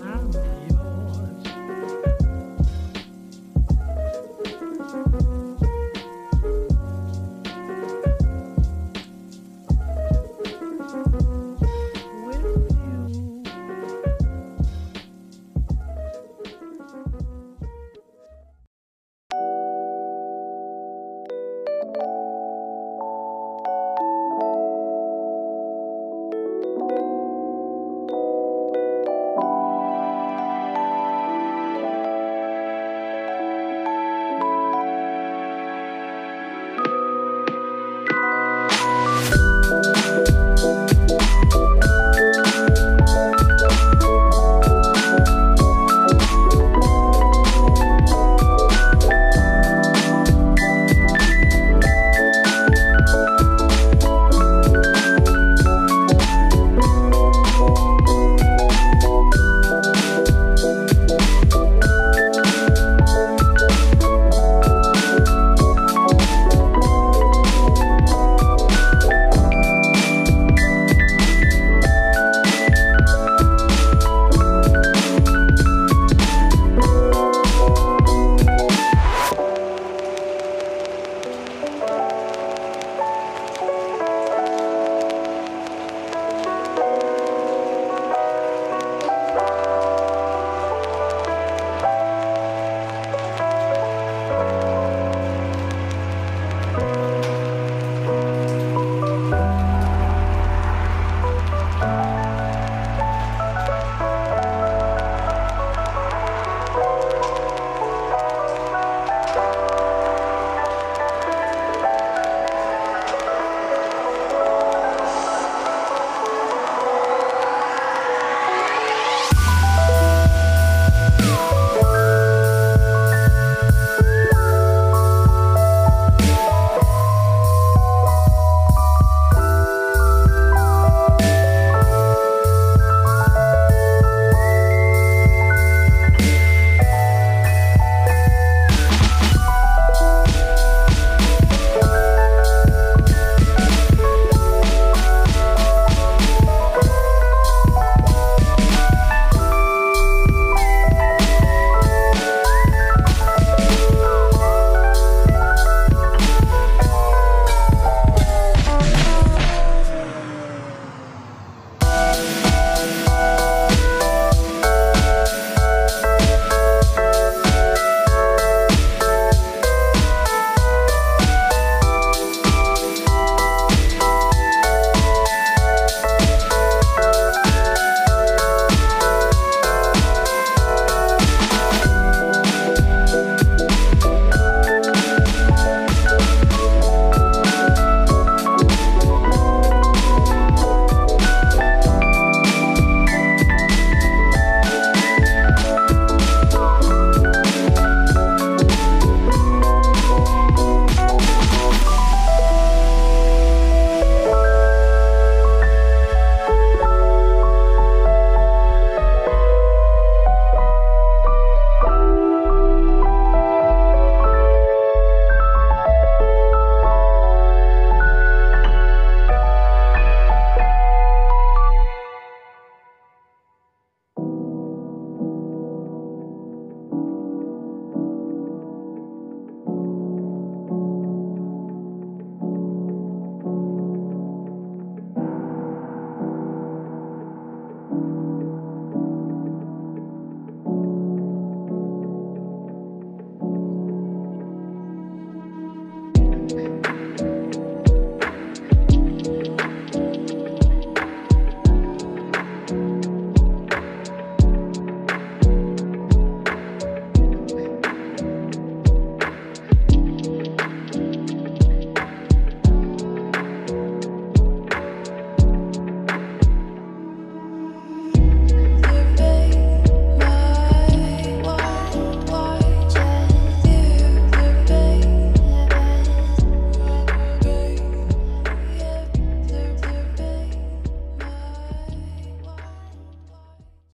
I'm yours.